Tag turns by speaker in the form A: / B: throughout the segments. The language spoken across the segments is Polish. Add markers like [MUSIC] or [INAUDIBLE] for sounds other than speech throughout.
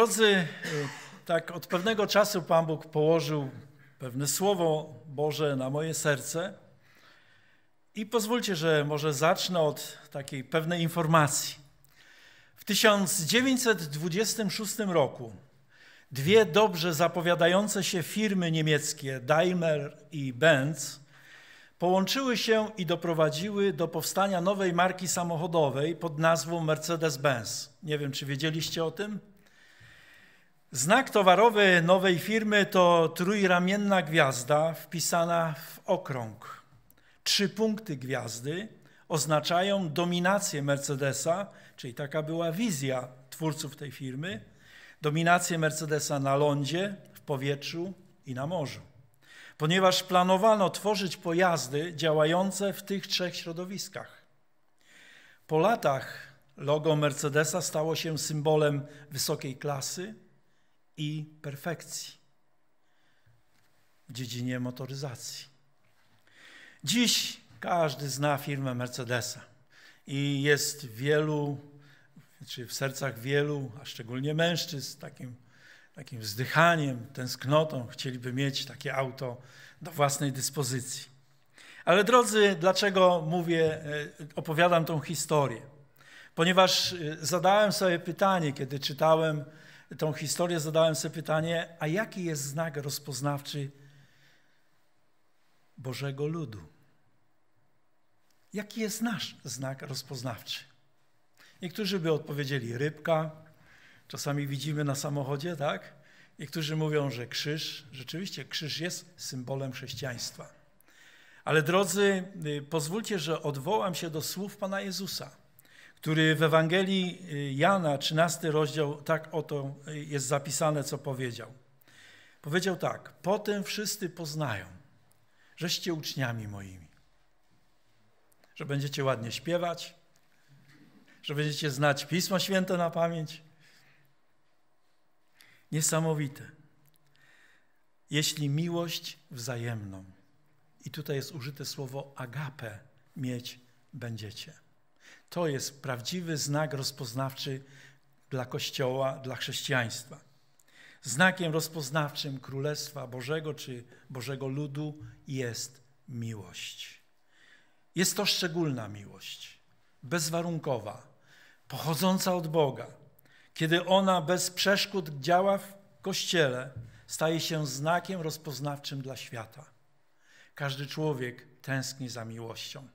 A: Drodzy, y, tak od pewnego czasu Pan Bóg położył pewne słowo Boże na moje serce i pozwólcie, że może zacznę od takiej pewnej informacji. W 1926 roku dwie dobrze zapowiadające się firmy niemieckie, Daimler i Benz, połączyły się i doprowadziły do powstania nowej marki samochodowej pod nazwą Mercedes-Benz. Nie wiem, czy wiedzieliście o tym? Znak towarowy nowej firmy to trójramienna gwiazda wpisana w okrąg. Trzy punkty gwiazdy oznaczają dominację Mercedesa, czyli taka była wizja twórców tej firmy, dominację Mercedesa na lądzie, w powietrzu i na morzu. Ponieważ planowano tworzyć pojazdy działające w tych trzech środowiskach. Po latach logo Mercedesa stało się symbolem wysokiej klasy, i perfekcji w dziedzinie motoryzacji. Dziś każdy zna firmę Mercedesa i jest wielu, czy w sercach wielu, a szczególnie mężczyzn, takim, takim wzdychaniem, tęsknotą chcieliby mieć takie auto do własnej dyspozycji. Ale drodzy, dlaczego mówię, e, opowiadam tą historię? Ponieważ e, zadałem sobie pytanie, kiedy czytałem tą historię, zadałem sobie pytanie, a jaki jest znak rozpoznawczy Bożego ludu? Jaki jest nasz znak rozpoznawczy? Niektórzy by odpowiedzieli rybka, czasami widzimy na samochodzie, tak? Niektórzy mówią, że krzyż, rzeczywiście krzyż jest symbolem chrześcijaństwa. Ale drodzy, y, pozwólcie, że odwołam się do słów Pana Jezusa który w Ewangelii y, Jana, 13 rozdział, tak oto jest zapisane, co powiedział. Powiedział tak: Potem wszyscy poznają, żeście uczniami moimi, że będziecie ładnie śpiewać, że będziecie znać Pismo Święte na pamięć. Niesamowite. Jeśli miłość wzajemną, i tutaj jest użyte słowo agape, mieć będziecie. To jest prawdziwy znak rozpoznawczy dla Kościoła, dla chrześcijaństwa. Znakiem rozpoznawczym Królestwa Bożego czy Bożego ludu jest miłość. Jest to szczególna miłość, bezwarunkowa, pochodząca od Boga. Kiedy ona bez przeszkód działa w Kościele, staje się znakiem rozpoznawczym dla świata. Każdy człowiek tęskni za miłością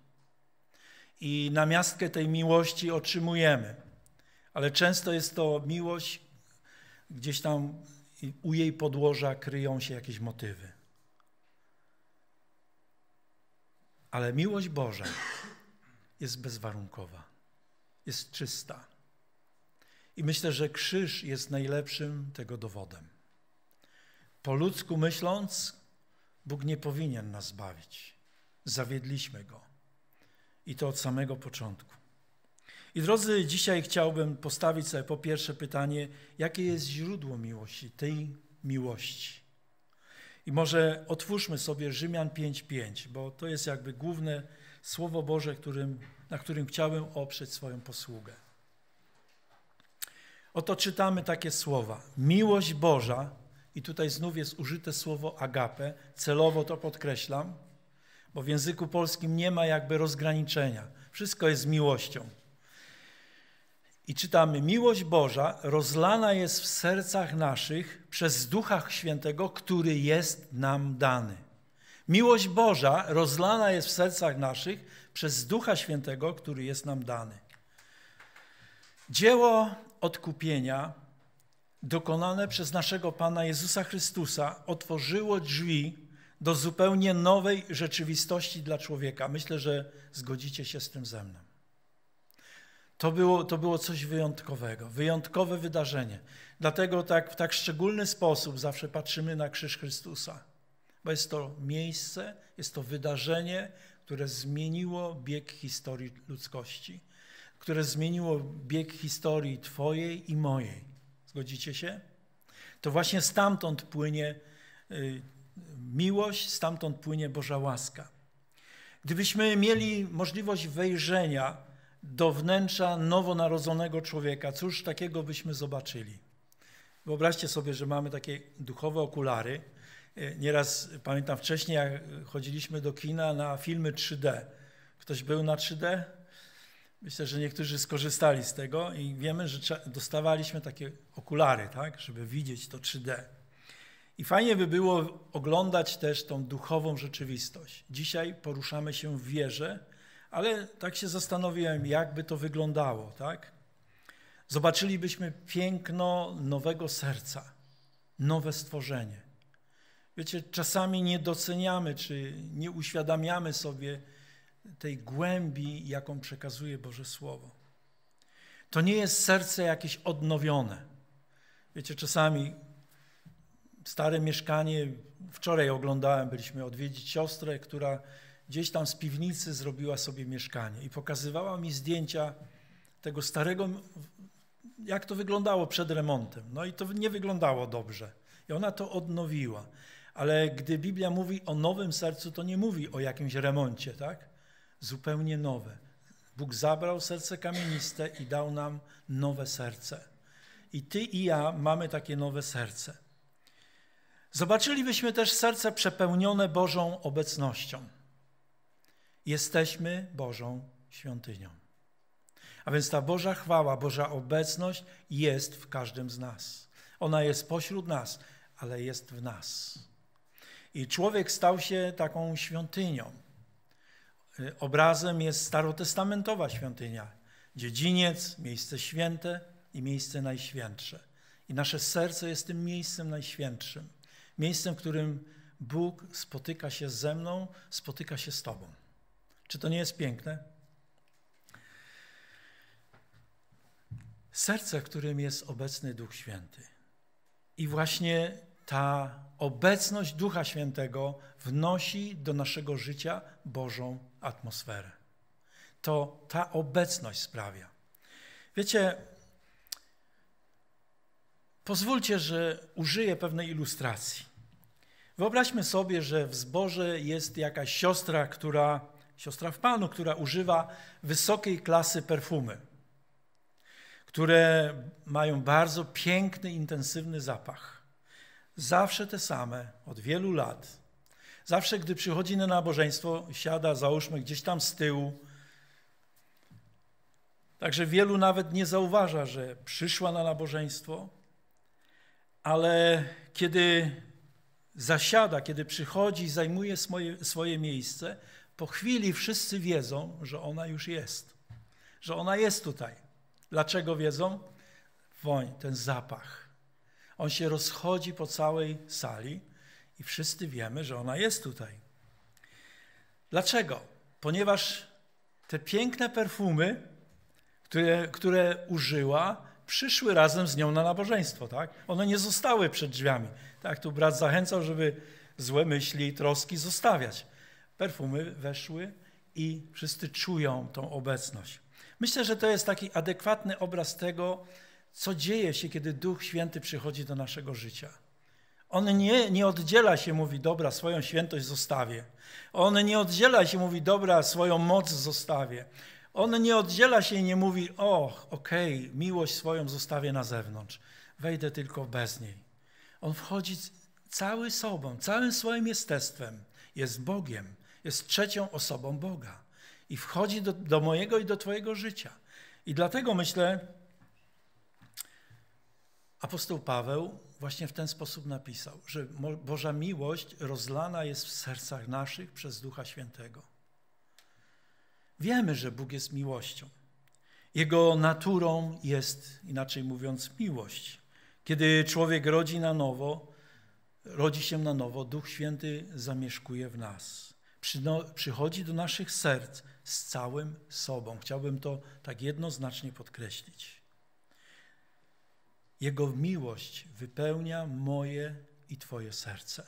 A: i namiastkę tej miłości otrzymujemy. Ale często jest to miłość, gdzieś tam u jej podłoża kryją się jakieś motywy. Ale miłość Boża jest bezwarunkowa, jest czysta. I myślę, że krzyż jest najlepszym tego dowodem. Po ludzku myśląc, Bóg nie powinien nas zbawić. Zawiedliśmy Go. I to od samego początku. I drodzy, dzisiaj chciałbym postawić sobie po pierwsze pytanie, jakie jest źródło miłości, tej miłości. I może otwórzmy sobie Rzymian 5:5, bo to jest jakby główne słowo Boże, którym, na którym chciałbym oprzeć swoją posługę. Oto czytamy takie słowa. Miłość Boża, i tutaj znów jest użyte słowo agape, celowo to podkreślam, bo w języku polskim nie ma jakby rozgraniczenia. Wszystko jest miłością. I czytamy: Miłość Boża rozlana jest w sercach naszych przez Ducha Świętego, który jest nam dany. Miłość Boża rozlana jest w sercach naszych przez Ducha Świętego, który jest nam dany. Dzieło odkupienia dokonane przez naszego Pana Jezusa Chrystusa otworzyło drzwi do zupełnie nowej rzeczywistości dla człowieka. Myślę, że zgodzicie się z tym ze mną. To było, to było coś wyjątkowego, wyjątkowe wydarzenie. Dlatego tak, w tak szczególny sposób zawsze patrzymy na krzyż Chrystusa, bo jest to miejsce, jest to wydarzenie, które zmieniło bieg historii ludzkości, które zmieniło bieg historii Twojej i mojej. Zgodzicie się? To właśnie stamtąd płynie y, miłość, stamtąd płynie Boża łaska. Gdybyśmy mieli możliwość wejrzenia do wnętrza nowonarodzonego człowieka, cóż takiego byśmy zobaczyli? Wyobraźcie sobie, że mamy takie duchowe okulary. E, nieraz pamiętam wcześniej, jak chodziliśmy do kina na filmy 3D. Ktoś był na 3D? Myślę, że niektórzy skorzystali z tego i wiemy, że dostawaliśmy takie okulary, tak, żeby widzieć to 3D. I fajnie by było oglądać też tą duchową rzeczywistość. Dzisiaj poruszamy się w wierze, ale tak się zastanowiłem, jakby to wyglądało, tak? Zobaczylibyśmy piękno nowego serca, nowe stworzenie. Wiecie, czasami nie doceniamy, czy nie uświadamiamy sobie tej głębi, jaką przekazuje Boże Słowo. To nie jest serce jakieś odnowione. Wiecie, czasami stare mieszkanie, wczoraj oglądałem, byliśmy odwiedzić siostrę, która gdzieś tam z piwnicy zrobiła sobie mieszkanie i pokazywała mi zdjęcia tego starego, jak to wyglądało przed remontem. No i to nie wyglądało dobrze. I ona to odnowiła. Ale gdy Biblia mówi o nowym sercu, to nie mówi o jakimś remoncie, tak? Zupełnie nowe. Bóg zabrał serce kamieniste i dał nam nowe serce. I ty i ja mamy takie nowe serce. Zobaczylibyśmy też serce przepełnione Bożą obecnością. Jesteśmy Bożą świątynią. A więc ta Boża chwała, Boża obecność jest w każdym z nas. Ona jest pośród nas, ale jest w nas. I człowiek stał się taką świątynią. Obrazem jest starotestamentowa świątynia. Dziedziniec, miejsce święte i miejsce najświętsze. I nasze serce jest tym miejscem najświętszym. Miejscem, w którym Bóg spotyka się ze mną, spotyka się z Tobą. Czy to nie jest piękne? Serce, w którym jest obecny Duch Święty. I właśnie ta obecność Ducha Świętego wnosi do naszego życia Bożą atmosferę. To ta obecność sprawia. Wiecie, pozwólcie, że użyję pewnej ilustracji. Wyobraźmy sobie, że w zborze jest jakaś siostra, która, siostra w Panu, która używa wysokiej klasy perfumy, które mają bardzo piękny, intensywny zapach. Zawsze te same, od wielu lat. Zawsze, gdy przychodzi na nabożeństwo, siada, załóżmy, gdzieś tam z tyłu. Także wielu nawet nie zauważa, że przyszła na nabożeństwo, ale kiedy zasiada, kiedy przychodzi i zajmuje swoje, swoje miejsce, po chwili wszyscy wiedzą, że ona już jest, że ona jest tutaj. Dlaczego wiedzą? Woń, ten zapach. On się rozchodzi po całej sali i wszyscy wiemy, że ona jest tutaj. Dlaczego? Ponieważ te piękne perfumy, które, które użyła, przyszły razem z nią na nabożeństwo, tak? One nie zostały przed drzwiami. Tak, tu brat zachęcał, żeby złe myśli i troski zostawiać. Perfumy weszły i wszyscy czują tą obecność. Myślę, że to jest taki adekwatny obraz tego, co dzieje się, kiedy Duch Święty przychodzi do naszego życia. On nie, nie oddziela się, mówi, dobra, swoją świętość zostawię. On nie oddziela się, mówi, dobra, swoją moc zostawię. On nie oddziela się i nie mówi, o, okej, okay, miłość swoją zostawię na zewnątrz. Wejdę tylko bez niej. On wchodzi cały sobą, całym swoim jestestwem. Jest Bogiem, jest trzecią osobą Boga. I wchodzi do, do mojego i do Twojego życia. I dlatego myślę, apostoł Paweł właśnie w ten sposób napisał, że Boża miłość rozlana jest w sercach naszych przez Ducha Świętego. Wiemy, że Bóg jest miłością. Jego naturą jest, inaczej mówiąc, miłość. Kiedy człowiek rodzi na nowo, rodzi się na nowo, Duch Święty zamieszkuje w nas. Przychodzi do naszych serc z całym sobą. Chciałbym to tak jednoznacznie podkreślić. Jego miłość wypełnia moje i Twoje serce.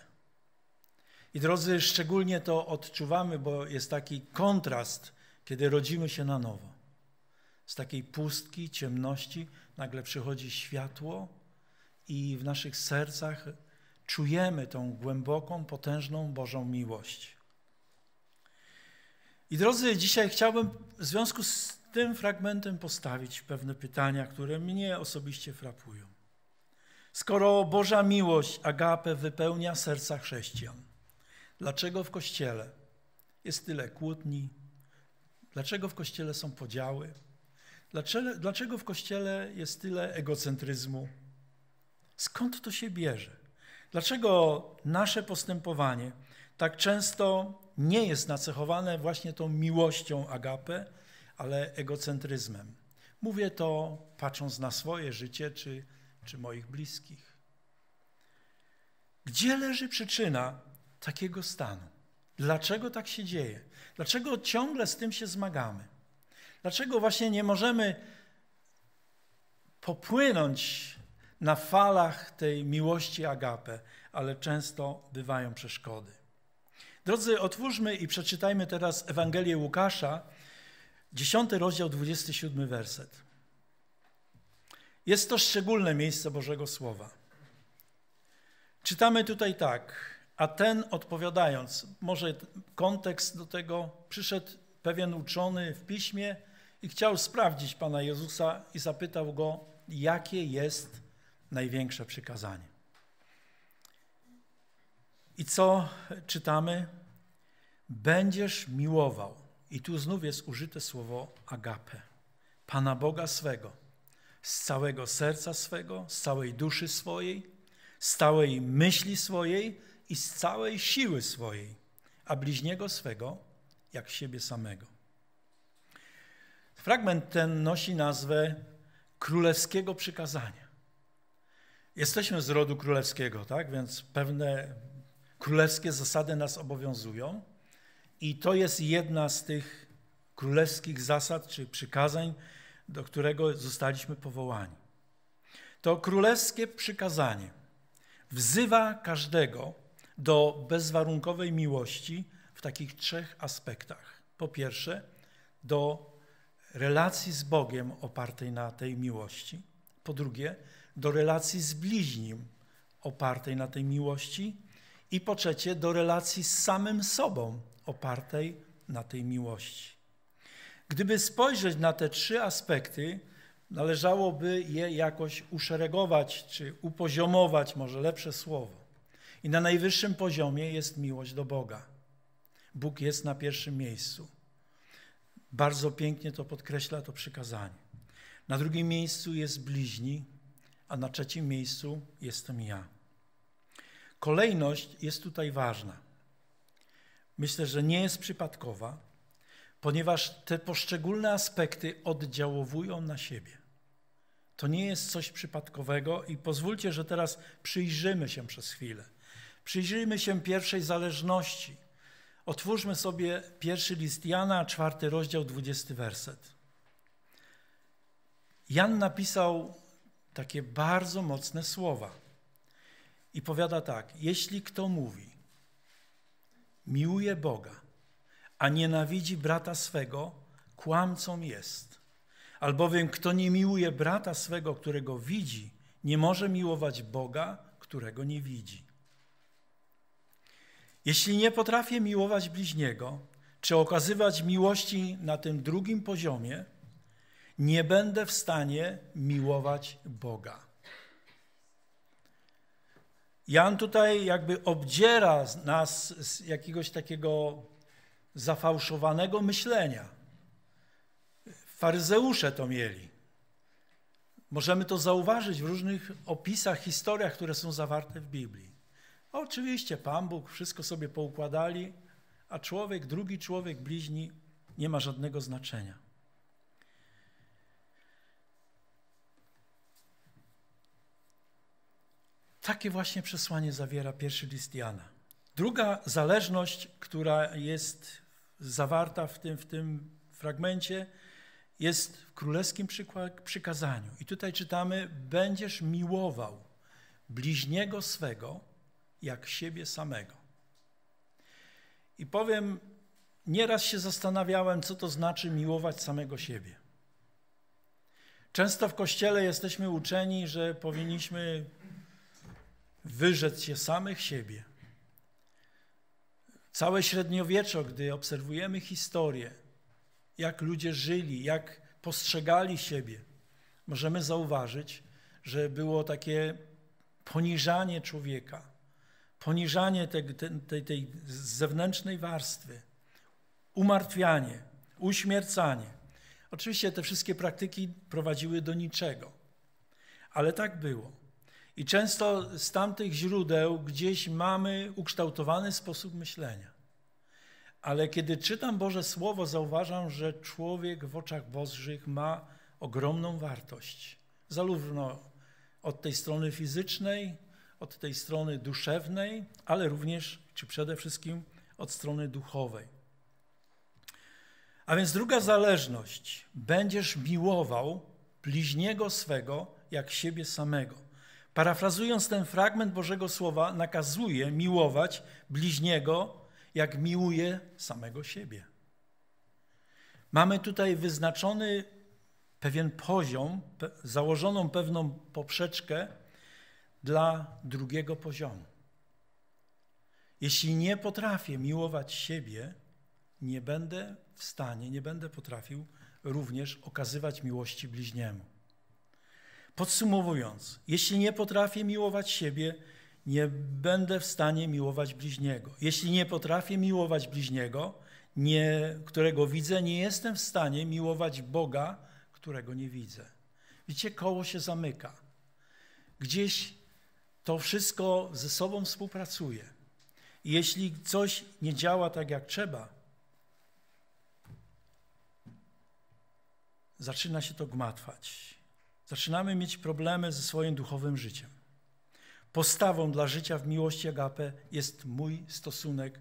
A: I drodzy, szczególnie to odczuwamy, bo jest taki kontrast, kiedy rodzimy się na nowo. Z takiej pustki, ciemności nagle przychodzi światło, i w naszych sercach czujemy tą głęboką, potężną Bożą miłość. I drodzy, dzisiaj chciałbym w związku z tym fragmentem postawić pewne pytania, które mnie osobiście frapują. Skoro Boża miłość, agape, wypełnia serca chrześcijan, dlaczego w Kościele jest tyle kłótni? Dlaczego w Kościele są podziały? Dlaczego, dlaczego w Kościele jest tyle egocentryzmu? Skąd to się bierze? Dlaczego nasze postępowanie tak często nie jest nacechowane właśnie tą miłością agape, ale egocentryzmem? Mówię to patrząc na swoje życie czy, czy moich bliskich. Gdzie leży przyczyna takiego stanu? Dlaczego tak się dzieje? Dlaczego ciągle z tym się zmagamy? Dlaczego właśnie nie możemy popłynąć na falach tej miłości agape, ale często bywają przeszkody? Drodzy, otwórzmy i przeczytajmy teraz Ewangelię Łukasza, 10 rozdział, 27 werset. Jest to szczególne miejsce Bożego Słowa. Czytamy tutaj tak, a ten odpowiadając, może kontekst do tego, przyszedł pewien uczony w piśmie i chciał sprawdzić Pana Jezusa i zapytał go, jakie jest największe przykazanie. I co czytamy? Będziesz miłował. I tu znów jest użyte słowo agape. Pana Boga swego, z całego serca swego, z całej duszy swojej, z całej myśli swojej i z całej siły swojej, a bliźniego swego jak siebie samego. Fragment ten nosi nazwę królewskiego przykazania. Jesteśmy z rodu królewskiego, tak? Więc pewne królewskie zasady nas obowiązują i to jest jedna z tych królewskich zasad czy przykazań, do którego zostaliśmy powołani. To królewskie przykazanie wzywa każdego do bezwarunkowej miłości w takich trzech aspektach. Po pierwsze, do relacji z Bogiem opartej na tej miłości. Po drugie, do relacji z bliźnim opartej na tej miłości. I po trzecie, do relacji z samym sobą opartej na tej miłości. Gdyby spojrzeć na te trzy aspekty, należałoby je jakoś uszeregować czy upoziomować, może lepsze słowo. I na najwyższym poziomie jest miłość do Boga. Bóg jest na pierwszym miejscu. Bardzo pięknie to podkreśla to przykazanie. Na drugim miejscu jest bliźni, a na trzecim miejscu jestem ja. Kolejność jest tutaj ważna. Myślę, że nie jest przypadkowa, ponieważ te poszczególne aspekty oddziałowują na siebie. To nie jest coś przypadkowego i pozwólcie, że teraz przyjrzymy się przez chwilę. Przyjrzyjmy się pierwszej zależności. Otwórzmy sobie pierwszy list Jana, czwarty rozdział, dwudziesty werset. Jan napisał takie bardzo mocne słowa i powiada tak: Jeśli kto mówi, miłuje Boga, a nienawidzi brata swego, kłamcą jest. Albowiem kto nie miłuje brata swego, którego widzi, nie może miłować Boga, którego nie widzi. Jeśli nie potrafię miłować bliźniego, czy okazywać miłości na tym drugim poziomie, nie będę w stanie miłować Boga. Jan tutaj jakby obdziera nas z jakiegoś takiego zafałszowanego myślenia. Faryzeusze to mieli. Możemy to zauważyć w różnych opisach, historiach, które są zawarte w Biblii. Oczywiście Pan Bóg wszystko sobie poukładali, a człowiek, drugi człowiek, bliźni nie ma żadnego znaczenia. Takie właśnie przesłanie zawiera pierwszy list Jana. Druga zależność, która jest zawarta w tym, w tym fragmencie, jest w królewskim przykazaniu. I tutaj czytamy: Będziesz miłował bliźniego swego jak siebie samego. I powiem, nieraz się zastanawiałem, co to znaczy miłować samego siebie. Często w kościele jesteśmy uczeni, że powinniśmy wyrzec się samych siebie. Całe średniowieczo, gdy obserwujemy historię, jak ludzie żyli, jak postrzegali siebie, możemy zauważyć, że było takie poniżanie człowieka, poniżanie tej, tej, tej zewnętrznej warstwy, umartwianie, uśmiercanie. Oczywiście te wszystkie praktyki prowadziły do niczego, ale tak było. I często z tamtych źródeł gdzieś mamy ukształtowany sposób myślenia. Ale kiedy czytam Boże Słowo, zauważam, że człowiek w oczach Bożych ma ogromną wartość. Zarówno od tej strony fizycznej, od tej strony duszewnej, ale również, czy przede wszystkim od strony duchowej. A więc druga zależność. Będziesz miłował bliźniego swego jak siebie samego. Parafrazując ten fragment Bożego Słowa, nakazuje miłować bliźniego jak miłuje samego siebie. Mamy tutaj wyznaczony pewien poziom, założoną pewną poprzeczkę dla drugiego poziomu. Jeśli nie potrafię miłować siebie, nie będę w stanie, nie będę potrafił również okazywać miłości bliźniemu. Podsumowując, jeśli nie potrafię miłować siebie, nie będę w stanie miłować bliźniego. Jeśli nie potrafię miłować bliźniego, nie, którego widzę, nie jestem w stanie miłować Boga, którego nie widzę. Widzicie, koło się zamyka. Gdzieś to wszystko ze sobą współpracuje. I jeśli coś nie działa tak jak trzeba, zaczyna się to gmatwać. Zaczynamy mieć problemy ze swoim duchowym życiem. Postawą dla życia w miłości agape jest mój stosunek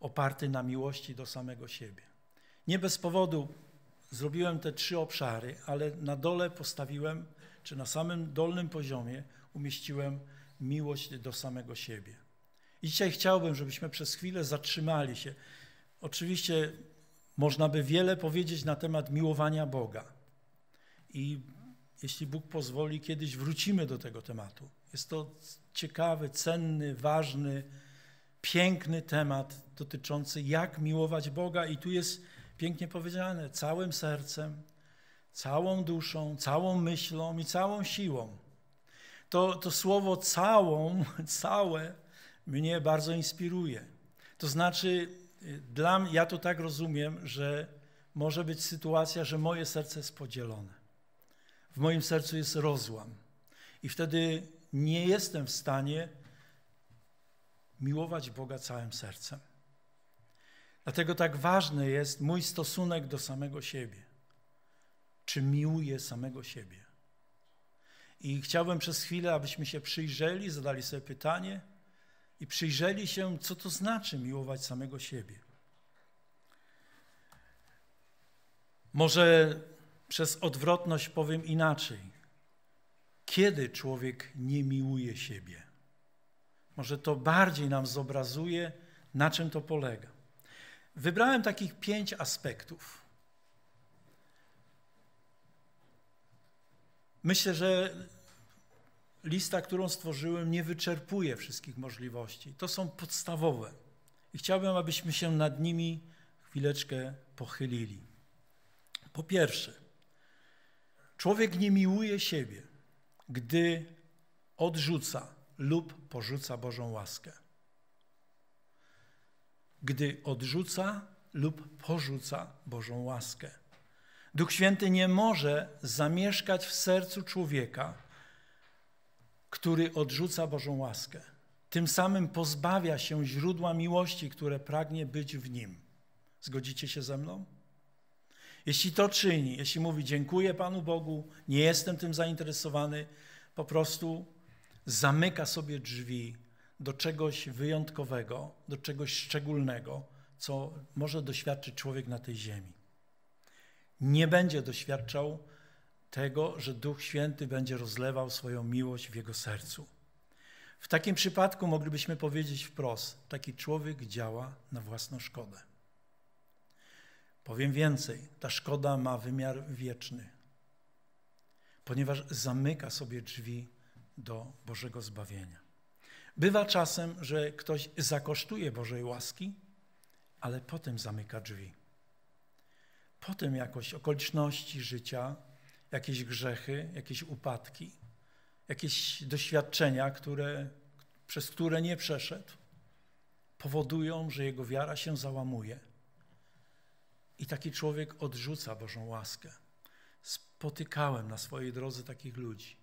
A: oparty na miłości do samego siebie. Nie bez powodu zrobiłem te trzy obszary, ale na dole postawiłem, czy na samym dolnym poziomie umieściłem miłość do samego siebie. I dzisiaj chciałbym, żebyśmy przez chwilę zatrzymali się. Oczywiście można by wiele powiedzieć na temat miłowania Boga. I jeśli Bóg pozwoli, kiedyś wrócimy do tego tematu. Jest to ciekawy, cenny, ważny, piękny temat dotyczący jak miłować Boga i tu jest pięknie powiedziane, całym sercem, całą duszą, całą myślą i całą siłą. To, to słowo całą, [LAUGHS] całe mnie bardzo inspiruje. To znaczy, dla mnie, ja to tak rozumiem, że może być sytuacja, że moje serce jest podzielone. W moim sercu jest rozłam. I wtedy nie jestem w stanie miłować Boga całym sercem. Dlatego tak ważny jest mój stosunek do samego siebie. Czy miłuję samego siebie? I chciałbym przez chwilę, abyśmy się przyjrzeli, zadali sobie pytanie i przyjrzeli się, co to znaczy miłować samego siebie. Może przez odwrotność powiem inaczej. Kiedy człowiek nie miłuje siebie? Może to bardziej nam zobrazuje, na czym to polega. Wybrałem takich pięć aspektów. Myślę, że lista, którą stworzyłem, nie wyczerpuje wszystkich możliwości. To są podstawowe. I chciałbym, abyśmy się nad nimi chwileczkę pochylili. Po pierwsze, człowiek nie miłuje siebie, gdy odrzuca lub porzuca Bożą łaskę gdy odrzuca lub porzuca Bożą łaskę. Duch Święty nie może zamieszkać w sercu człowieka, który odrzuca Bożą łaskę. Tym samym pozbawia się źródła miłości, które pragnie być w nim. Zgodzicie się ze mną? Jeśli to czyni, jeśli mówi dziękuję Panu Bogu, nie jestem tym zainteresowany, po prostu zamyka sobie drzwi do czegoś wyjątkowego, do czegoś szczególnego, co może doświadczyć człowiek na tej ziemi. Nie będzie doświadczał tego, że Duch Święty będzie rozlewał swoją miłość w jego sercu. W takim przypadku moglibyśmy powiedzieć wprost: taki człowiek działa na własną szkodę. Powiem więcej, ta szkoda ma wymiar wieczny, ponieważ zamyka sobie drzwi do Bożego zbawienia. Bywa czasem, że ktoś zakosztuje Bożej łaski, ale potem zamyka drzwi. Potem jakoś okoliczności życia, jakieś grzechy, jakieś upadki, jakieś doświadczenia, które, przez które nie przeszedł, powodują, że jego wiara się załamuje. I taki człowiek odrzuca Bożą łaskę. Spotykałem na swojej drodze takich ludzi.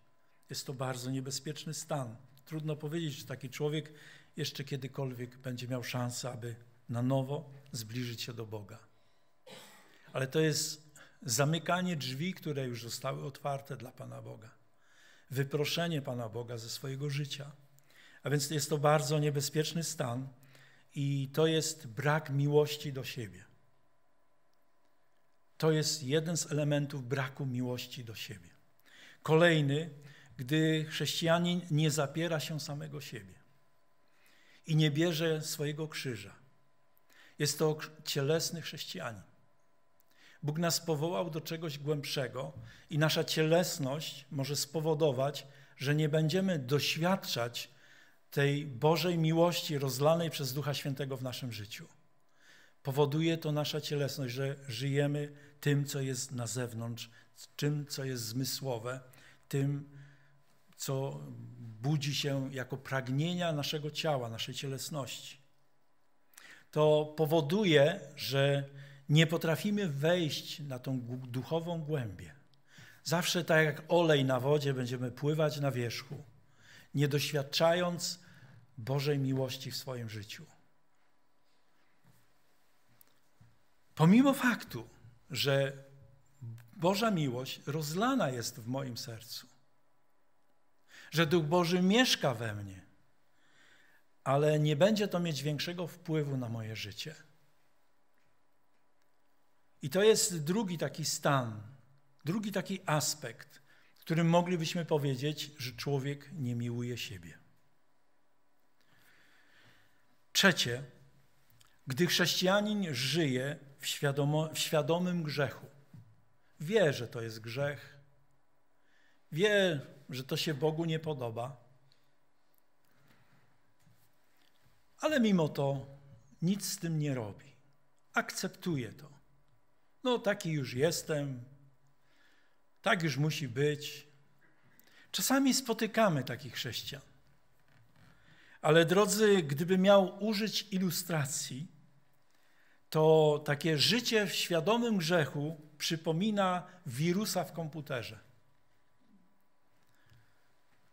A: Jest to bardzo niebezpieczny stan. Trudno powiedzieć, czy taki człowiek jeszcze kiedykolwiek będzie miał szansę, aby na nowo zbliżyć się do Boga. Ale to jest zamykanie drzwi, które już zostały otwarte dla Pana Boga. Wyproszenie Pana Boga ze swojego życia. A więc jest to bardzo niebezpieczny stan i to jest brak miłości do siebie. To jest jeden z elementów braku miłości do siebie. Kolejny, gdy chrześcijanin nie zapiera się samego siebie i nie bierze swojego krzyża. Jest to cielesny chrześcijanin. Bóg nas powołał do czegoś głębszego i nasza cielesność może spowodować, że nie będziemy doświadczać tej Bożej miłości rozlanej przez Ducha Świętego w naszym życiu. Powoduje to nasza cielesność, że żyjemy tym, co jest na zewnątrz, tym, co jest zmysłowe, tym, co budzi się jako pragnienia naszego ciała, naszej cielesności. To powoduje, że nie potrafimy wejść na tą duchową głębię. Zawsze tak jak olej na wodzie będziemy pływać na wierzchu, nie doświadczając Bożej miłości w swoim życiu. Pomimo faktu, że Boża miłość rozlana jest w moim sercu, że Duch Boży mieszka we mnie, ale nie będzie to mieć większego wpływu na moje życie. I to jest drugi taki stan, drugi taki aspekt, w którym moglibyśmy powiedzieć, że człowiek nie miłuje siebie. Trzecie, gdy chrześcijanin żyje w, świadomo, w świadomym grzechu, wie, że to jest grzech, wie, że to się Bogu nie podoba, ale mimo to nic z tym nie robi. Akceptuje to. No, taki już jestem, tak już musi być. Czasami spotykamy takich chrześcijan. Ale drodzy, gdyby miał użyć ilustracji, to takie życie w świadomym grzechu przypomina wirusa w komputerze.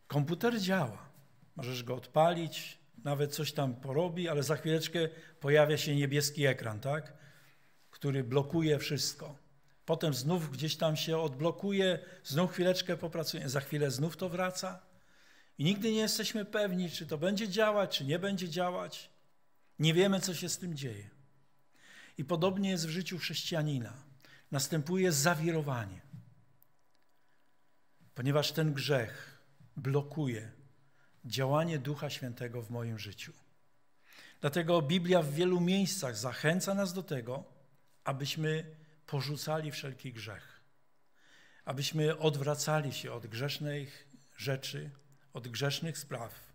A: Komputer działa. Możesz go odpalić, nawet coś tam porobi, ale za chwileczkę pojawia się niebieski ekran, tak? Który blokuje wszystko. Potem znów gdzieś tam się odblokuje, znów chwileczkę popracuje, za chwilę znów to wraca. I nigdy nie jesteśmy pewni, czy to będzie działać, czy nie będzie działać. Nie wiemy, co się z tym dzieje. I podobnie jest w życiu chrześcijanina. Następuje zawirowanie, ponieważ ten grzech blokuje działanie Ducha Świętego w moim życiu. Dlatego Biblia w wielu miejscach zachęca nas do tego, abyśmy porzucali wszelki grzech, abyśmy odwracali się od grzesznych rzeczy, od grzesznych spraw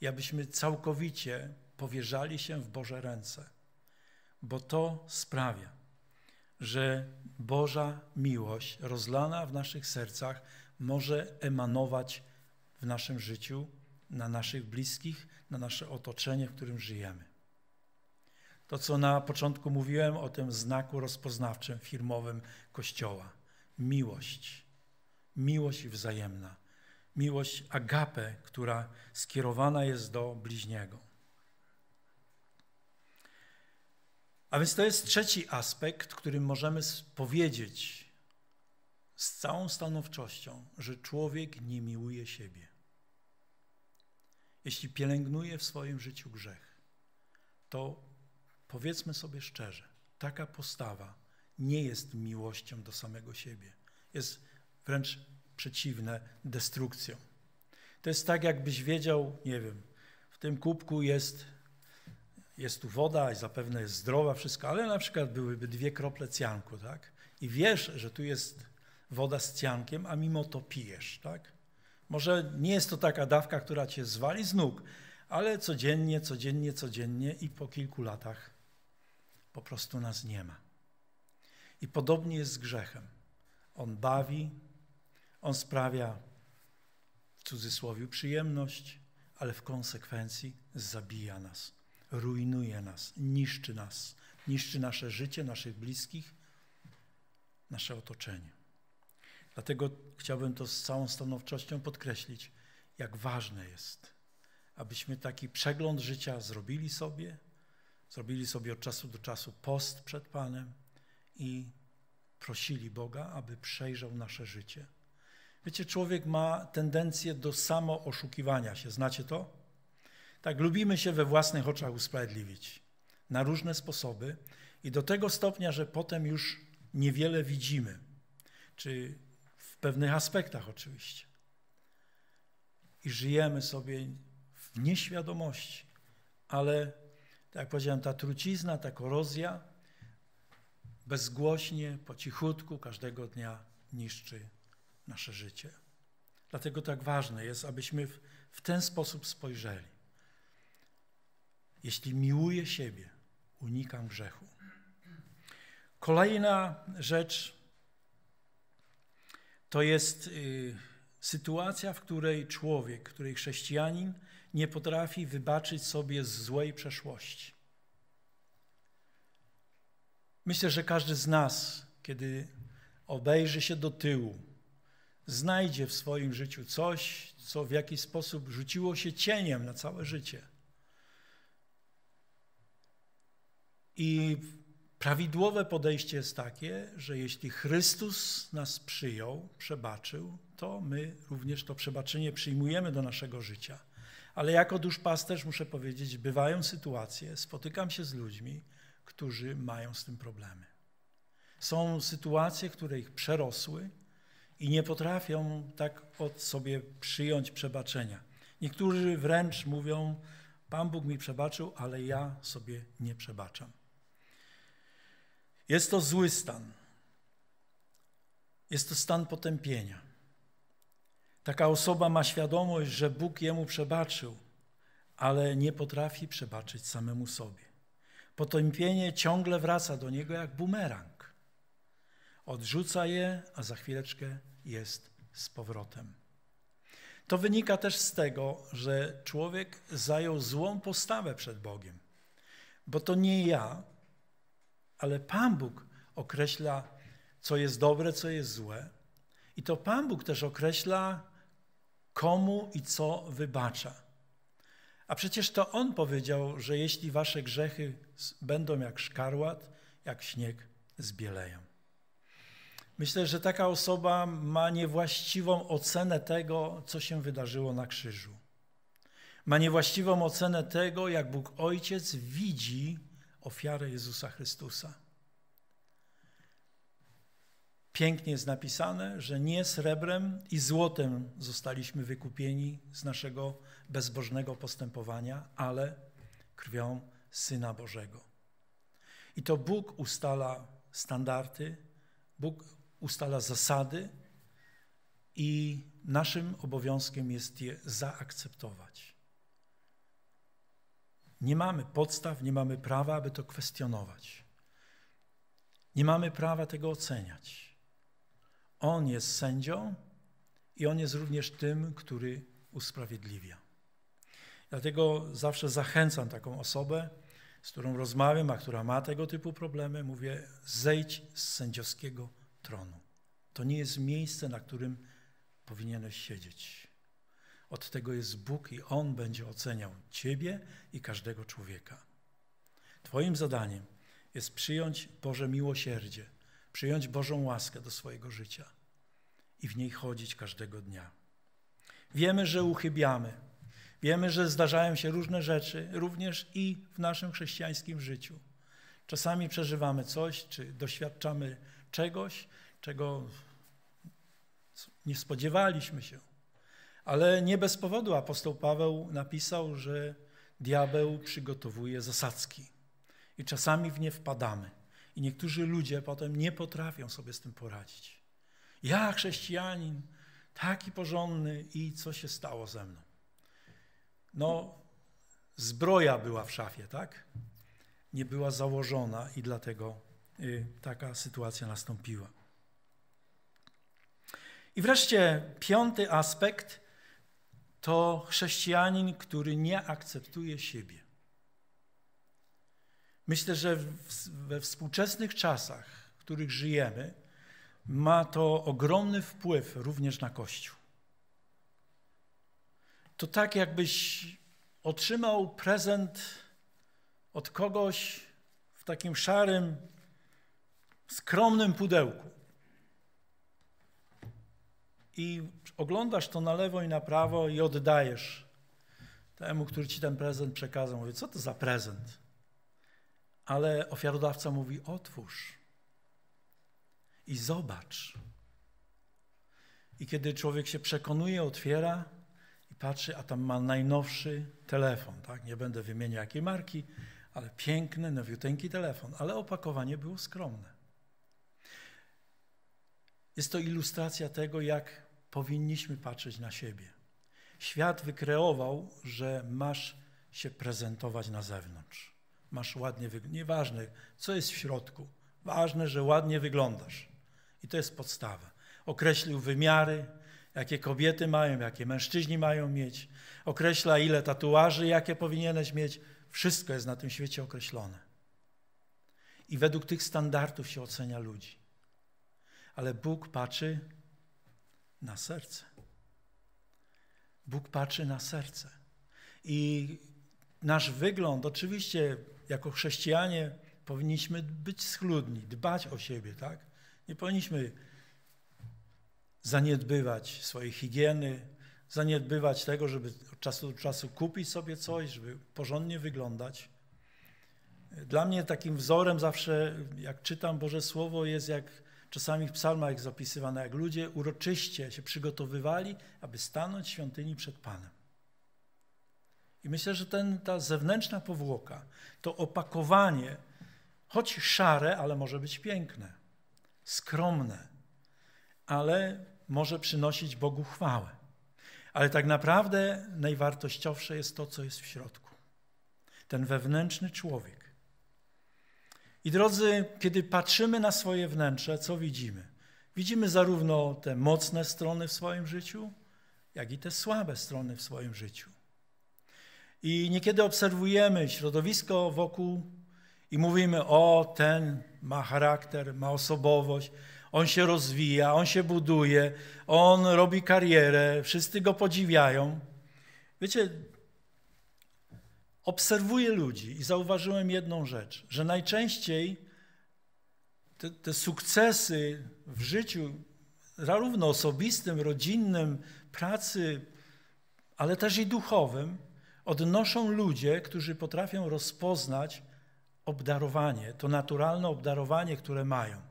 A: i abyśmy całkowicie powierzali się w Boże ręce, bo to sprawia, że Boża miłość rozlana w naszych sercach może emanować w naszym życiu, na naszych bliskich, na nasze otoczenie, w którym żyjemy. To, co na początku mówiłem o tym znaku rozpoznawczym firmowym Kościoła. Miłość. Miłość wzajemna. Miłość agape, która skierowana jest do bliźniego. A więc to jest trzeci aspekt, którym możemy powiedzieć z całą stanowczością, że człowiek nie miłuje siebie. Jeśli pielęgnuje w swoim życiu grzech, to powiedzmy sobie szczerze, taka postawa nie jest miłością do samego siebie. Jest wręcz przeciwne destrukcją. To jest tak, jakbyś wiedział, nie wiem, w tym kubku jest, jest tu woda i zapewne jest zdrowa, wszystko, ale na przykład byłyby dwie krople cianku, tak? I wiesz, że tu jest woda z ciankiem, a mimo to pijesz, tak? Może nie jest to taka dawka, która cię zwali z nóg, ale codziennie, codziennie, codziennie i po kilku latach po prostu nas nie ma. I podobnie jest z grzechem. On bawi, on sprawia cudzysłowie przyjemność, ale w konsekwencji zabija nas, rujnuje nas, niszczy nas, niszczy nasze życie, naszych bliskich, nasze otoczenie. Dlatego chciałbym to z całą stanowczością podkreślić, jak ważne jest, abyśmy taki przegląd życia zrobili sobie, zrobili sobie od czasu do czasu post przed Panem i prosili Boga, aby przejrzał nasze życie. Wiecie, człowiek ma tendencję do samooszukiwania się. Znacie to? Tak, lubimy się we własnych oczach usprawiedliwić na różne sposoby i do tego stopnia, że potem już niewiele widzimy, czy w pewnych aspektach oczywiście. I żyjemy sobie w nieświadomości, ale jak powiedziałem, ta trucizna, ta korozja bezgłośnie, po cichutku każdego dnia niszczy nasze życie. Dlatego tak ważne jest, abyśmy w, w ten sposób spojrzeli. Jeśli miłuję siebie, unikam grzechu. Kolejna rzecz to jest y, sytuacja, w której człowiek, w której chrześcijanin nie potrafi wybaczyć sobie z złej przeszłości. Myślę, że każdy z nas, kiedy obejrzy się do tyłu, znajdzie w swoim życiu coś, co w jakiś sposób rzuciło się cieniem na całe życie. I prawidłowe podejście jest takie, że jeśli Chrystus nas przyjął, przebaczył, to my również to przebaczenie przyjmujemy do naszego życia. Ale jako duszpasterz muszę powiedzieć, bywają sytuacje, spotykam się z ludźmi, którzy mają z tym problemy. Są sytuacje, które ich przerosły i nie potrafią tak od sobie przyjąć przebaczenia. Niektórzy wręcz mówią: Pan Bóg mi przebaczył, ale ja sobie nie przebaczam. Jest to zły stan. Jest to stan potępienia. Taka osoba ma świadomość, że Bóg jemu przebaczył, ale nie potrafi przebaczyć samemu sobie. Potępienie ciągle wraca do niego jak bumerang. Odrzuca je, a za chwileczkę jest z powrotem. To wynika też z tego, że człowiek zajął złą postawę przed Bogiem, bo to nie ja, ale Pan Bóg określa, co jest dobre, co jest złe. I to Pan Bóg też określa, komu i co wybacza. A przecież to On powiedział, że jeśli wasze grzechy będą jak szkarłat, jak śnieg zbieleją. Myślę, że taka osoba ma niewłaściwą ocenę tego, co się wydarzyło na krzyżu. Ma niewłaściwą ocenę tego, jak Bóg Ojciec widzi ofiarę Jezusa Chrystusa. Pięknie jest napisane, że nie srebrem i złotem zostaliśmy wykupieni z naszego bezbożnego postępowania, ale krwią Syna Bożego. I to Bóg ustala standardy, Bóg ustala zasady i naszym obowiązkiem jest je zaakceptować. Nie mamy podstaw, nie mamy prawa, aby to kwestionować. Nie mamy prawa tego oceniać. On jest sędzią i on jest również tym, który usprawiedliwia. Dlatego zawsze zachęcam taką osobę, z którą rozmawiam, a która ma tego typu problemy, mówię: zejdź z sędziowskiego tronu. To nie jest miejsce, na którym powinieneś siedzieć. Od tego jest Bóg i On będzie oceniał Ciebie i każdego człowieka. Twoim zadaniem jest przyjąć Boże miłosierdzie, przyjąć Bożą łaskę do swojego życia i w niej chodzić każdego dnia. Wiemy, że uchybiamy. Wiemy, że zdarzają się różne rzeczy, również i w naszym chrześcijańskim życiu. Czasami przeżywamy coś, czy doświadczamy czegoś, czego nie spodziewaliśmy się. Ale nie bez powodu apostoł Paweł napisał, że diabeł przygotowuje zasadzki i czasami w nie wpadamy. I niektórzy ludzie potem nie potrafią sobie z tym poradzić. Ja, chrześcijanin, taki porządny i co się stało ze mną? No, zbroja była w szafie, tak? Nie była założona i dlatego y, taka sytuacja nastąpiła. I wreszcie piąty aspekt to chrześcijanin, który nie akceptuje siebie. Myślę, że we współczesnych czasach, w których żyjemy, ma to ogromny wpływ również na Kościół. To tak, jakbyś otrzymał prezent od kogoś w takim szarym, skromnym pudełku. I oglądasz to na lewo i na prawo i oddajesz temu, który ci ten prezent przekazał. Mówię, co to za prezent? Ale ofiarodawca mówi, otwórz i zobacz. I kiedy człowiek się przekonuje, otwiera i patrzy, a tam ma najnowszy telefon, tak? Nie będę wymieniał jakiej marki, ale piękny, nowiuteńki telefon, ale opakowanie było skromne. Jest to ilustracja tego, jak powinniśmy patrzeć na siebie. Świat wykreował, że masz się prezentować na zewnątrz. Masz ładnie wyglądać. Nieważne, co jest w środku. Ważne, że ładnie wyglądasz. I to jest podstawa. Określił wymiary, jakie kobiety mają, jakie mężczyźni mają mieć. Określa, ile tatuaży, jakie powinieneś mieć. Wszystko jest na tym świecie określone. I według tych standardów się ocenia ludzi. Ale Bóg patrzy na serce. Bóg patrzy na serce. I nasz wygląd, oczywiście, jako chrześcijanie, powinniśmy być schludni, dbać o siebie, tak? Nie powinniśmy zaniedbywać swojej higieny, zaniedbywać tego, żeby od czasu do czasu kupić sobie coś, żeby porządnie wyglądać. Dla mnie takim wzorem zawsze, jak czytam Boże Słowo, jest jak czasami w psalmach jest zapisywane, jak ludzie uroczyście się przygotowywali, aby stanąć w świątyni przed Panem. I myślę, że ten, ta zewnętrzna powłoka, to opakowanie, choć szare, ale może być piękne, skromne, ale może przynosić Bogu chwałę. Ale tak naprawdę najwartościowsze jest to, co jest w środku. Ten wewnętrzny człowiek. I drodzy, kiedy patrzymy na swoje wnętrze, co widzimy? Widzimy zarówno te mocne strony w swoim życiu, jak i te słabe strony w swoim życiu. I niekiedy obserwujemy środowisko wokół i mówimy: O, ten ma charakter, ma osobowość, on się rozwija, on się buduje, on robi karierę, wszyscy go podziwiają. Wiecie, obserwuję ludzi i zauważyłem jedną rzecz, że najczęściej te, te sukcesy w życiu, zarówno osobistym, rodzinnym, pracy, ale też i duchowym, odnoszą ludzie, którzy potrafią rozpoznać obdarowanie, to naturalne obdarowanie, które mają.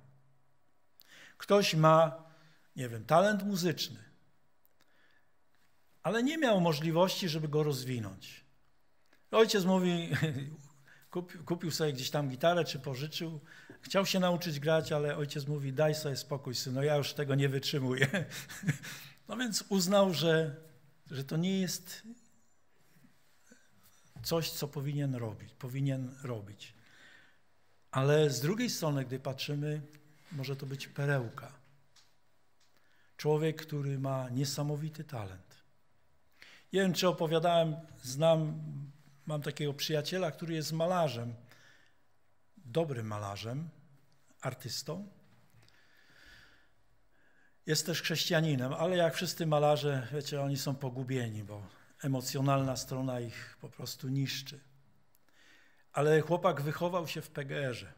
A: Ktoś ma, nie wiem, talent muzyczny, ale nie miał możliwości, żeby go rozwinąć. Ojciec mówi, [LAUGHS] kupił sobie gdzieś tam gitarę, czy pożyczył, chciał się nauczyć grać, ale ojciec mówi, daj sobie spokój, synu, ja już tego nie wytrzymuję. [LAUGHS] No więc uznał, że, że to nie jest coś, co powinien robić, powinien robić. Ale z drugiej strony, gdy patrzymy, może to być perełka. Człowiek, który ma niesamowity talent. Nie wiem, czy opowiadałem, znam, mam takiego przyjaciela, który jest malarzem, dobrym malarzem, artystą. Jest też chrześcijaninem, ale jak wszyscy malarze, wiecie, oni są pogubieni, bo emocjonalna strona ich po prostu niszczy. Ale chłopak wychował się w PGR-ze.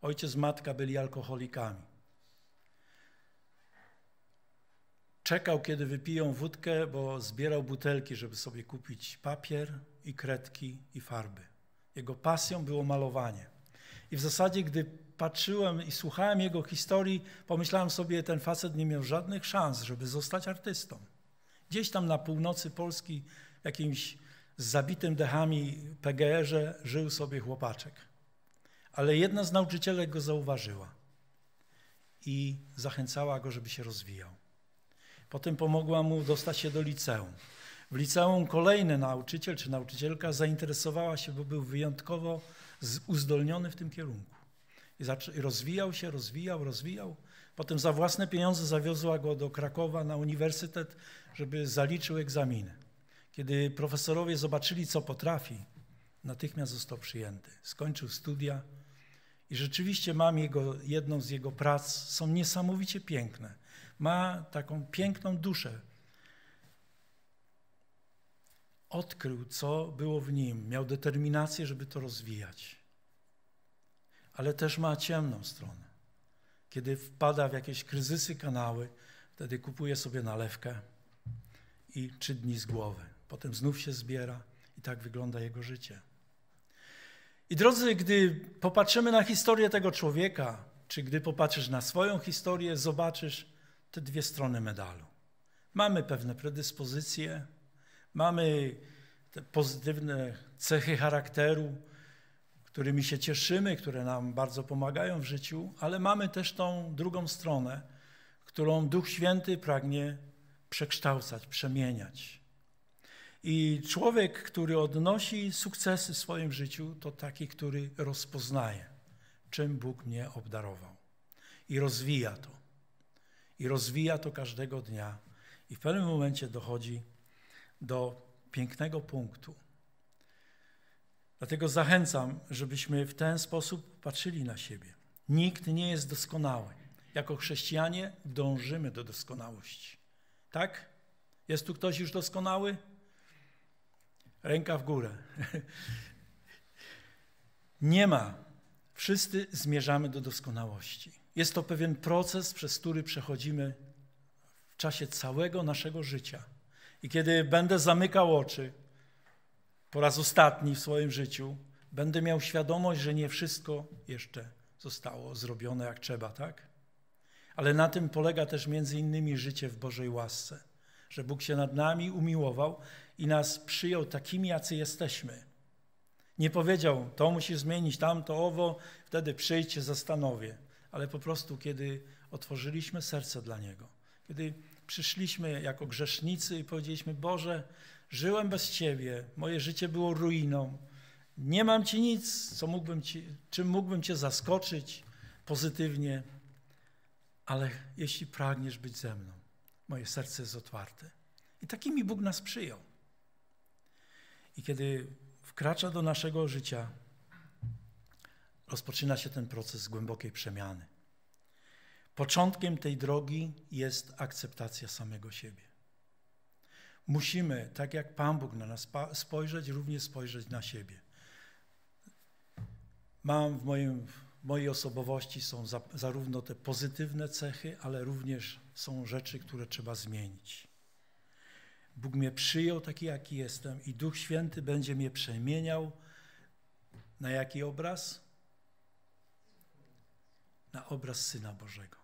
A: Ojciec, matka byli alkoholikami. Czekał, kiedy wypiją wódkę, bo zbierał butelki, żeby sobie kupić papier i kredki i farby. Jego pasją było malowanie. I w zasadzie, gdy patrzyłem i słuchałem jego historii, pomyślałem sobie, ten facet nie miał żadnych szans, żeby zostać artystą. Gdzieś tam na północy Polski, jakimś z zabitym dechami PGR-ze, żył sobie chłopaczek. Ale jedna z nauczycielek go zauważyła i zachęcała go, żeby się rozwijał. Potem pomogła mu dostać się do liceum. W liceum kolejny nauczyciel czy nauczycielka zainteresowała się, bo był wyjątkowo uzdolniony w tym kierunku. I rozwijał się, rozwijał, rozwijał. Potem za własne pieniądze zawiozła go do Krakowa na uniwersytet, żeby zaliczył egzaminy. Kiedy profesorowie zobaczyli, co potrafi, natychmiast został przyjęty. Skończył studia i rzeczywiście mam jego, jedną z jego prac, są niesamowicie piękne. Ma taką piękną duszę. Odkrył, co było w nim, miał determinację, żeby to rozwijać. Ale też ma ciemną stronę. Kiedy wpada w jakieś kryzysy kanały, wtedy kupuje sobie nalewkę i trzy dni z głowy. Potem znów się zbiera i tak wygląda jego życie. I drodzy, gdy popatrzymy na historię tego człowieka, czy gdy popatrzysz na swoją historię, zobaczysz te dwie strony medalu. Mamy pewne predyspozycje, mamy te pozytywne cechy charakteru, którymi się cieszymy, które nam bardzo pomagają w życiu, ale mamy też tą drugą stronę, którą Duch Święty pragnie przekształcać, przemieniać. I człowiek, który odnosi sukcesy w swoim życiu, to taki, który rozpoznaje, czym Bóg mnie obdarował. I rozwija to. I rozwija to każdego dnia. I w pewnym momencie dochodzi do pięknego punktu. Dlatego zachęcam, żebyśmy w ten sposób patrzyli na siebie. Nikt nie jest doskonały. Jako chrześcijanie dążymy do doskonałości. Tak? Jest tu ktoś już doskonały? Ręka w górę. [LAUGHS] Nie ma. Wszyscy zmierzamy do doskonałości. Jest to pewien proces, przez który przechodzimy w czasie całego naszego życia. I kiedy będę zamykał oczy po raz ostatni w swoim życiu, będę miał świadomość, że nie wszystko jeszcze zostało zrobione jak trzeba, tak? Ale na tym polega też między innymi życie w Bożej łasce, że Bóg się nad nami umiłował i nas przyjął takimi, jacy jesteśmy. Nie powiedział, to musisz zmienić, tamto, owo, wtedy przyjdźcie, zastanowię. Ale po prostu, kiedy otworzyliśmy serce dla Niego, kiedy przyszliśmy jako grzesznicy i powiedzieliśmy, Boże, żyłem bez Ciebie, moje życie było ruiną, nie mam Ci nic, co mógłbym ci, czym mógłbym Cię zaskoczyć pozytywnie, ale jeśli pragniesz być ze mną, moje serce jest otwarte. I takimi Bóg nas przyjął. I kiedy wkracza do naszego życia, rozpoczyna się ten proces głębokiej przemiany. Początkiem tej drogi jest akceptacja samego siebie. Musimy, tak jak Pan Bóg na nas spojrzeć, również spojrzeć na siebie. Mam w, moim, w mojej osobowości są za, zarówno te pozytywne cechy, ale również są rzeczy, które trzeba zmienić. Bóg mnie przyjął taki, jaki jestem i Duch Święty będzie mnie przemieniał na jaki obraz? Na obraz Syna Bożego.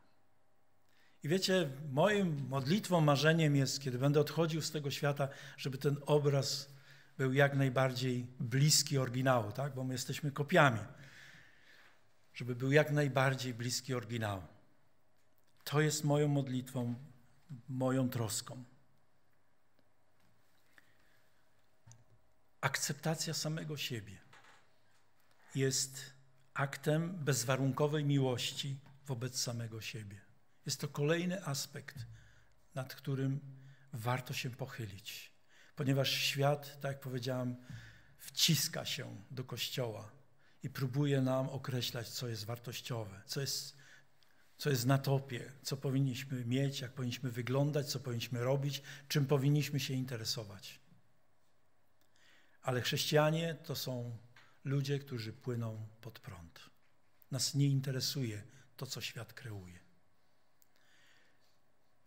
A: I wiecie, moim modlitwą, marzeniem jest, kiedy będę odchodził z tego świata, żeby ten obraz był jak najbardziej bliski oryginału, tak? bo my jesteśmy kopiami. Żeby był jak najbardziej bliski oryginału. To jest moją modlitwą, moją troską. Akceptacja samego siebie jest aktem bezwarunkowej miłości wobec samego siebie. Jest to kolejny aspekt, nad którym warto się pochylić, ponieważ świat, tak jak powiedziałem, wciska się do kościoła i próbuje nam określać, co jest wartościowe, co jest, co jest na topie, co powinniśmy mieć, jak powinniśmy wyglądać, co powinniśmy robić, czym powinniśmy się interesować. Ale chrześcijanie to są ludzie, którzy płyną pod prąd. Nas nie interesuje to, co świat kreuje.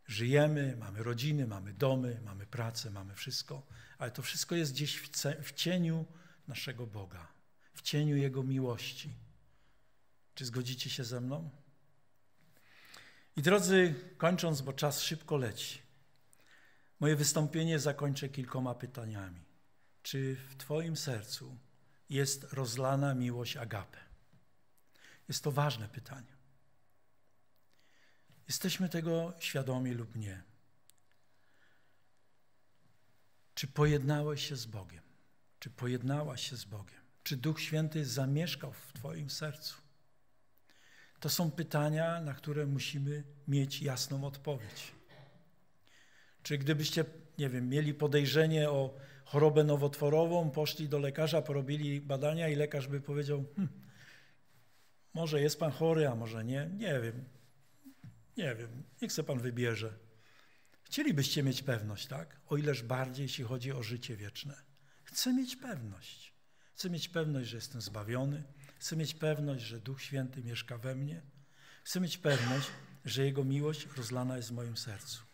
A: Żyjemy, mamy rodziny, mamy domy, mamy pracę, mamy wszystko, ale to wszystko jest gdzieś w, cieniu naszego Boga, w cieniu Jego miłości. Czy zgodzicie się ze mną? I drodzy, kończąc, bo czas szybko leci, moje wystąpienie zakończę kilkoma pytaniami. Czy w Twoim sercu jest rozlana miłość agape? Jest to ważne pytanie. Jesteśmy tego świadomi lub nie. Czy pojednałeś się z Bogiem? Czy pojednałaś się z Bogiem? Czy Duch Święty zamieszkał w Twoim sercu? To są pytania, na które musimy mieć jasną odpowiedź. Czy gdybyście, nie wiem, mieli podejrzenie o chorobę nowotworową, poszli do lekarza, porobili badania i lekarz by powiedział, hm, może jest pan chory, a może nie, nie wiem, nie wiem, niech se pan wybierze. Chcielibyście mieć pewność, tak? O ileż bardziej, jeśli chodzi o życie wieczne. Chcę mieć pewność. Chcę mieć pewność, że jestem zbawiony. Chcę mieć pewność, że Duch Święty mieszka we mnie. Chcę mieć pewność, że Jego miłość rozlana jest w moim sercu.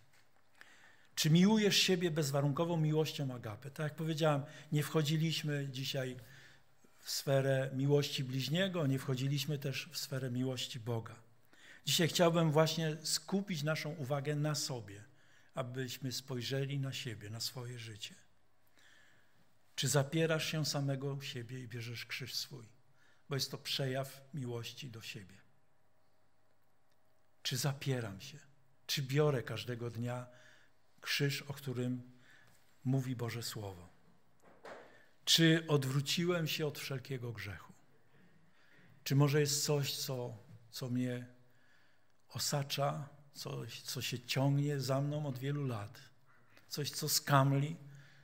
A: Czy miłujesz siebie bezwarunkową miłością agapę? Tak jak powiedziałem, nie wchodziliśmy dzisiaj w sferę miłości bliźniego, nie wchodziliśmy też w sferę miłości Boga. Dzisiaj chciałbym właśnie skupić naszą uwagę na sobie, abyśmy spojrzeli na siebie, na swoje życie. Czy zapierasz się samego siebie i bierzesz krzyż swój? Bo jest to przejaw miłości do siebie. Czy zapieram się? Czy biorę każdego dnia krzyż, o którym mówi Boże Słowo? Czy odwróciłem się od wszelkiego grzechu? Czy może jest coś, co, co mnie osacza, coś, co się ciągnie za mną od wielu lat? Coś, co skamli,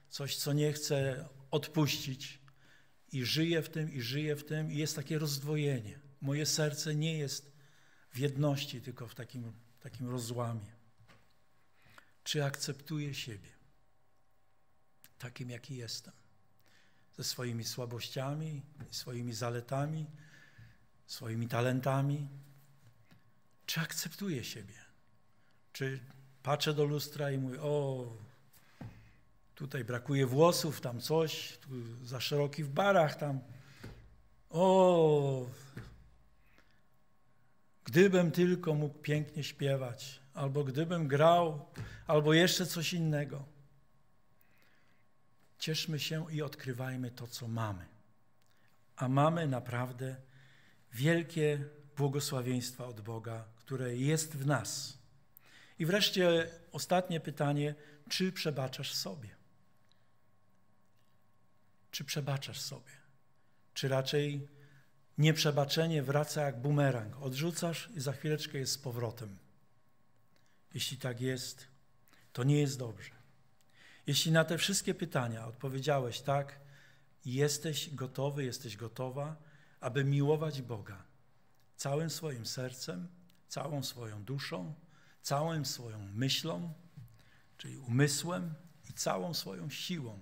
A: coś, co nie chce odpuścić i żyję w tym, i żyję w tym, i jest takie rozdwojenie. Moje serce nie jest w jedności, tylko w takim, takim rozłamie. Czy akceptuję siebie takim, jaki jestem? Ze swoimi słabościami, swoimi zaletami, swoimi talentami? Czy akceptuję siebie? Czy patrzę do lustra i mówię, o, tutaj brakuje włosów, tam coś, tu za szeroki w barach, tam. O, gdybym tylko mógł pięknie śpiewać, albo gdybym grał, albo jeszcze coś innego. Cieszmy się i odkrywajmy to, co mamy. A mamy naprawdę wielkie błogosławieństwa od Boga, które jest w nas. I wreszcie ostatnie pytanie: czy przebaczasz sobie? Czy przebaczasz sobie? Czy raczej nieprzebaczenie wraca jak bumerang? Odrzucasz i za chwileczkę jest z powrotem. Jeśli tak jest, to nie jest dobrze. Jeśli na te wszystkie pytania odpowiedziałeś tak, jesteś gotowy, jesteś gotowa, aby miłować Boga całym swoim sercem, całą swoją duszą, całą swoją myślą, czyli umysłem i całą swoją siłą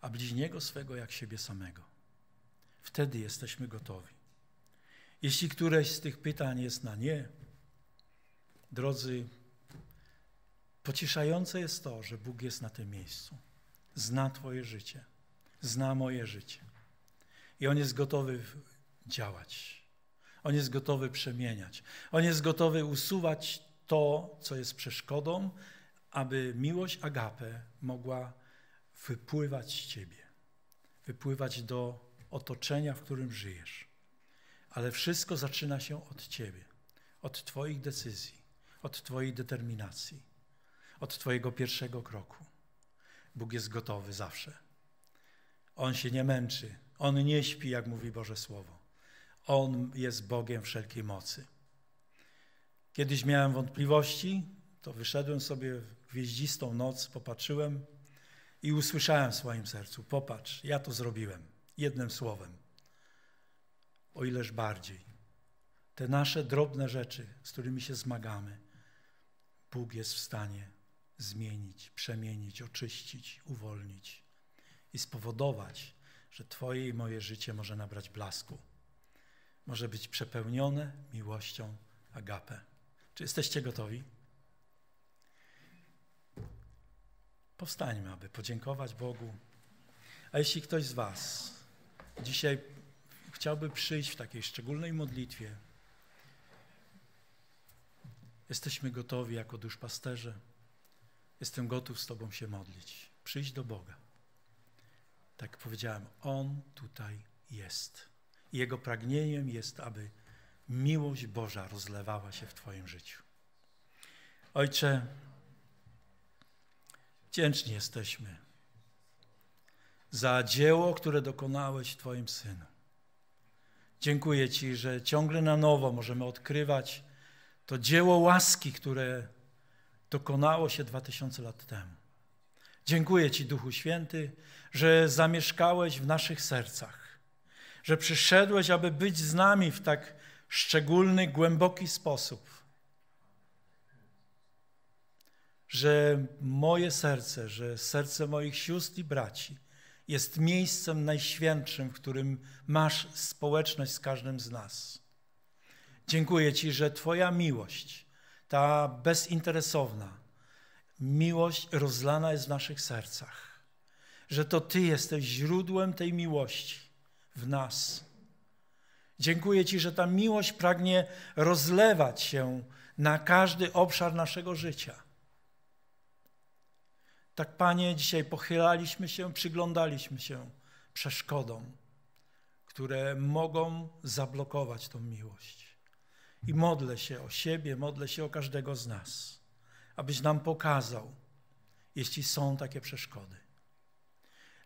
A: a bliźniego swego jak siebie samego. Wtedy jesteśmy gotowi. Jeśli któreś z tych pytań jest na nie, drodzy, pocieszające jest to, że Bóg jest na tym miejscu. Zna Twoje życie, zna moje życie. I On jest gotowy działać. On jest gotowy przemieniać. On jest gotowy usuwać to, co jest przeszkodą, aby miłość agape mogła wypływać z ciebie, wypływać do otoczenia, w którym żyjesz. Ale wszystko zaczyna się od ciebie, od Twoich decyzji, od Twojej determinacji, od Twojego pierwszego kroku. Bóg jest gotowy zawsze. On się nie męczy, on nie śpi, jak mówi Boże Słowo. On jest Bogiem wszelkiej mocy. Kiedyś miałem wątpliwości, to wyszedłem sobie w gwieździstą noc, popatrzyłem i usłyszałem w swoim sercu: Popatrz, ja to zrobiłem. Jednym słowem. O ileż bardziej. Te nasze drobne rzeczy, z którymi się zmagamy, Bóg jest w stanie zmienić, przemienić, oczyścić, uwolnić i spowodować, że Twoje i moje życie może nabrać blasku. Może być przepełnione miłością agapę. Czy jesteście gotowi? Powstańmy, aby podziękować Bogu. A jeśli ktoś z Was dzisiaj chciałby przyjść w takiej szczególnej modlitwie, jesteśmy gotowi jako duszpasterze. Jestem gotów z Tobą się modlić. Przyjść do Boga. Tak powiedziałem, On tutaj jest. Jego pragnieniem jest, aby miłość Boża rozlewała się w Twoim życiu. Ojcze, Wdzięczni jesteśmy za dzieło, które dokonałeś w Twoim Synu. Dziękuję Ci, że ciągle na nowo możemy odkrywać to dzieło łaski, które dokonało się dwa tysiące lat temu. Dziękuję Ci, Duchu Święty, że zamieszkałeś w naszych sercach, że przyszedłeś, aby być z nami w tak szczególny, głęboki sposób. Że moje serce, że serce moich sióstr i braci jest miejscem najświętszym, w którym masz społeczność z każdym z nas. Dziękuję Ci, że Twoja miłość, ta bezinteresowna, miłość rozlana jest w naszych sercach. Że to Ty jesteś źródłem tej miłości w nas. Dziękuję Ci, że ta miłość pragnie rozlewać się na każdy obszar naszego życia. Tak, Panie, dzisiaj pochylaliśmy się, przyglądaliśmy się przeszkodom, które mogą zablokować tą miłość. I modlę się o siebie, modlę się o każdego z nas, abyś nam pokazał, jeśli są takie przeszkody,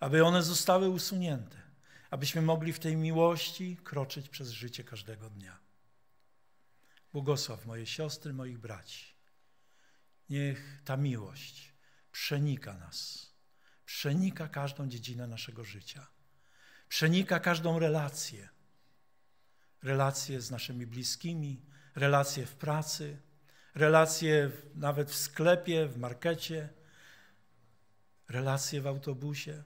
A: aby one zostały usunięte, abyśmy mogli w tej miłości kroczyć przez życie każdego dnia. Błogosław moje siostry, moich braci. Niech ta miłość przenika nas, przenika każdą dziedzinę naszego życia, przenika każdą relację. Relacje z naszymi bliskimi, relacje w pracy, relacje nawet w sklepie, w markecie, relacje w autobusie.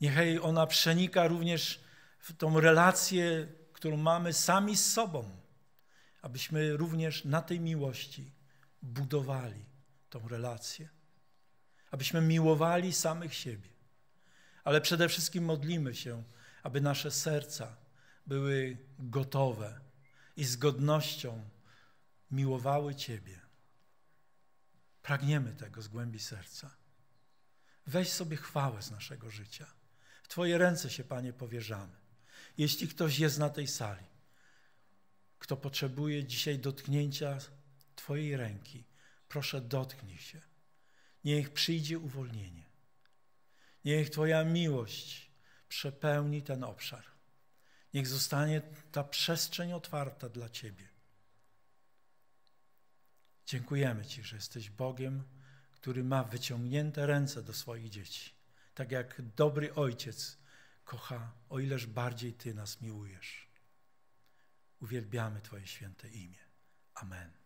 A: Niechaj ona przenika również w tą relację, którą mamy sami z sobą, abyśmy również na tej miłości budowali tą relację, abyśmy miłowali samych siebie. Ale przede wszystkim modlimy się, aby nasze serca były gotowe i z godnością miłowały Ciebie. Pragniemy tego z głębi serca. Weź sobie chwałę z naszego życia. W Twoje ręce się, Panie, powierzamy. Jeśli ktoś jest na tej sali, kto potrzebuje dzisiaj dotknięcia Twojej ręki, proszę dotknij się. Niech przyjdzie uwolnienie. Niech Twoja miłość przepełni ten obszar. Niech zostanie ta przestrzeń otwarta dla Ciebie. Dziękujemy Ci, że jesteś Bogiem, który ma wyciągnięte ręce do swoich dzieci. Tak jak dobry ojciec kocha, o ileż bardziej Ty nas miłujesz. Uwielbiamy Twoje święte imię. Amen.